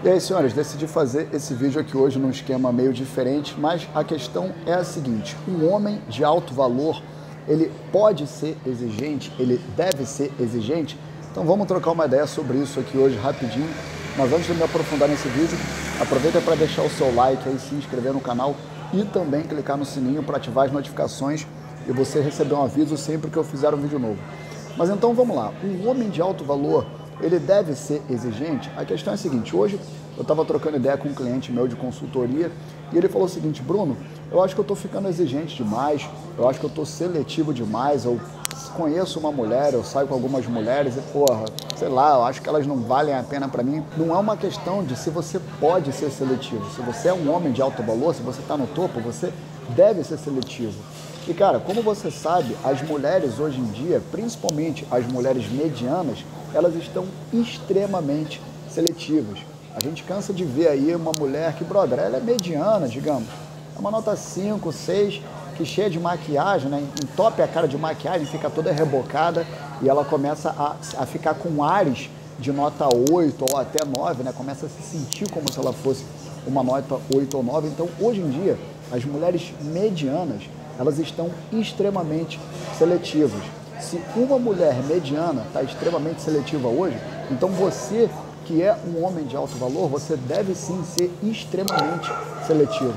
E aí, senhores, decidi fazer esse vídeo aqui hoje num esquema meio diferente, mas a questão é a seguinte: um homem de alto valor, ele pode ser exigente, ele deve ser exigente? Então vamos trocar uma ideia sobre isso aqui hoje rapidinho. Mas antes de me aprofundar nesse vídeo, aproveita para deixar o seu like aí, se inscrever no canal e também clicar no sininho para ativar as notificações e você receber um aviso sempre que eu fizer um vídeo novo. Mas então vamos lá, um homem de alto valor, ele deve ser exigente? A questão é a seguinte: hoje eu estava trocando ideia com um cliente meu de consultoria e ele falou o seguinte: Bruno, eu acho que eu estou ficando exigente demais, eu acho que eu estou seletivo demais. Eu conheço uma mulher, eu saio com algumas mulheres e, porra, sei lá, eu acho que elas não valem a pena para mim. Não é uma questão de se você pode ser seletivo. Se você é um homem de alto valor, se você está no topo, você deve ser seletivo. E cara, como você sabe, as mulheres hoje em dia, principalmente as mulheres medianas, elas estão extremamente seletivas. A gente cansa de ver aí uma mulher que, brother, ela é mediana, digamos. É uma nota 5, 6, que cheia de maquiagem, né? Entope a cara de maquiagem, fica toda rebocada e ela começa a, a ficar com ares de nota 8 ou até 9, né? Começa a se sentir como se ela fosse uma nota 8 ou 9. Então, hoje em dia, as mulheres medianas, elas estão extremamente seletivas. Se uma mulher mediana está extremamente seletiva hoje, então você que é um homem de alto valor, você deve sim ser extremamente seletivo.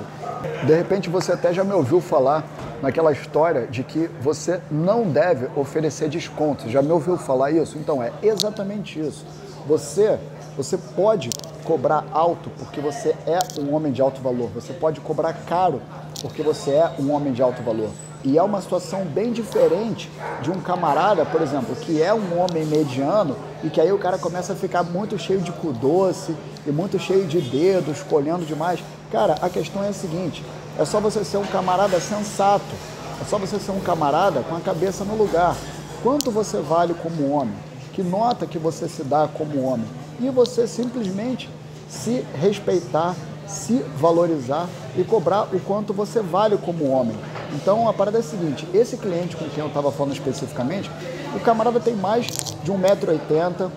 De repente você até já me ouviu falar naquela história de que você não deve oferecer descontos. Já me ouviu falar isso? Então é exatamente isso. Você, você pode cobrar alto porque você é um homem de alto valor. Você pode cobrar caro porque você é um homem de alto valor. E é uma situação bem diferente de um camarada, por exemplo, que é um homem mediano e que aí o cara começa a ficar muito cheio de cu doce e muito cheio de dedos, escolhendo demais. Cara, a questão é a seguinte: é só você ser um camarada sensato, é só você ser um camarada com a cabeça no lugar. Quanto você vale como homem? Que nota que você se dá como homem? E você simplesmente se respeitar, se valorizar e cobrar o quanto você vale como homem. Então a parada é a seguinte: esse cliente com quem eu estava falando especificamente, o camarada tem mais de 1,80m,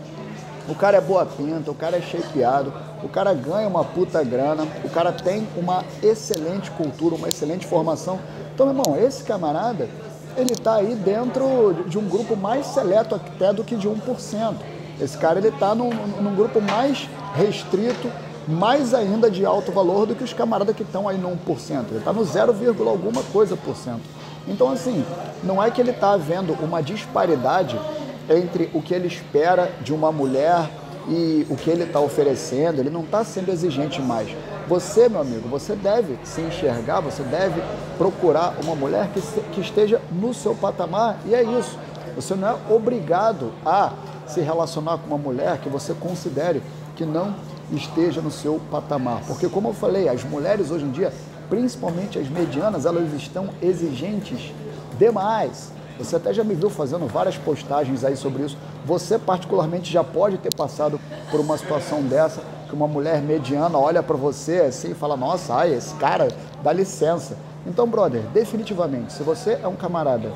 o cara é boa pinta, o cara é shapeado, o cara ganha uma puta grana, o cara tem uma excelente cultura, uma excelente formação. Então, irmão, esse camarada, ele está aí dentro de um grupo mais seleto até do que de 1%. Esse cara, ele está num, num grupo mais restrito mais ainda de alto valor do que os camaradas que estão aí no 1%. Ele está no 0, alguma coisa por cento. Então, assim, não é que ele está vendo uma disparidade entre o que ele espera de uma mulher e o que ele está oferecendo, ele não está sendo exigente mais. Você, meu amigo, você deve se enxergar, você deve procurar uma mulher que, que esteja no seu patamar e é isso. Você não é obrigado a se relacionar com uma mulher que você considere que não esteja no seu patamar. Porque, como eu falei, as mulheres hoje em dia, principalmente as medianas, elas estão exigentes demais. Você até já me viu fazendo várias postagens aí sobre isso. Você, particularmente, já pode ter passado por uma situação dessa, que uma mulher mediana olha para você assim e fala: Nossa, ai, esse cara, dá licença. Então, brother, definitivamente, se você é um camarada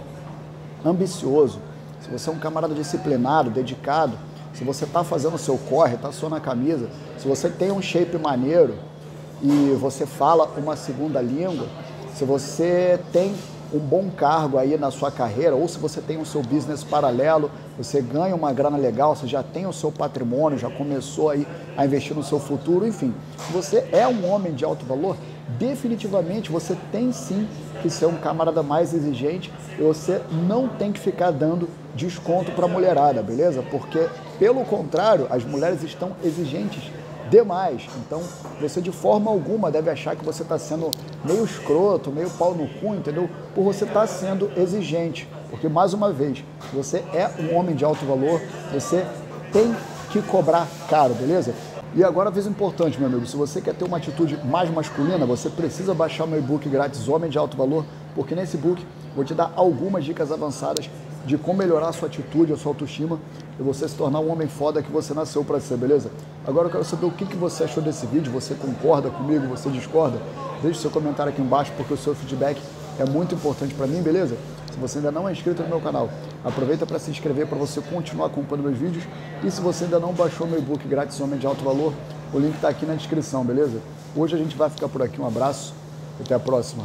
ambicioso, se você é um camarada disciplinado, dedicado, se você está fazendo o seu corre, está suando a camisa, se você tem um shape maneiro e você fala uma segunda língua, se você tem um bom cargo aí na sua carreira, ou se você tem o seu business paralelo, você ganha uma grana legal, você já tem o seu patrimônio, já começou aí a investir no seu futuro, enfim, se você é um homem de alto valor, definitivamente você tem sim que ser um camarada mais exigente e você não tem que ficar dando desconto para a mulherada, beleza? Porque, pelo contrário, as mulheres estão exigentes demais. Então, você de forma alguma deve achar que você está sendo meio escroto, meio pau no cu, entendeu? Por você estar tá sendo exigente. Porque, mais uma vez, você é um homem de alto valor, você tem que cobrar caro, beleza? E agora, vez importante, meu amigo, se você quer ter uma atitude mais masculina, você precisa baixar o meu e-book grátis Homem de Alto Valor, porque nesse book vou te dar algumas dicas avançadas de como melhorar a sua atitude, a sua autoestima e você se tornar um homem foda que você nasceu para ser, beleza? Agora eu quero saber o que, que você achou desse vídeo, você concorda comigo, você discorda? Deixe seu comentário aqui embaixo porque o seu feedback é muito importante para mim, beleza? Se você ainda não é inscrito no meu canal, aproveita para se inscrever para você continuar acompanhando meus vídeos. E se você ainda não baixou meu e-book grátis Homem de Alto Valor, O link está aqui na descrição, beleza? Hoje a gente vai ficar por aqui. Um abraço. Até a próxima.